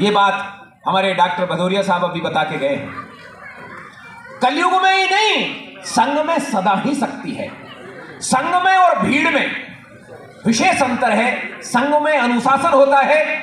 ये बात हमारे डॉक्टर भदौरिया साहब अभी बता के गए हैं। कलयुग में ही नहीं, संघ में सदा ही शक्ति है। संघ में और भीड़ में विशेष अंतर है। संघ में अनुशासन होता है।